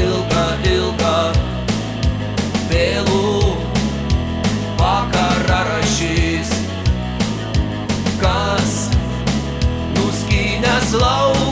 ilgą, ilgą, vėlų vakarą rašys. Kas nuskynęs lauk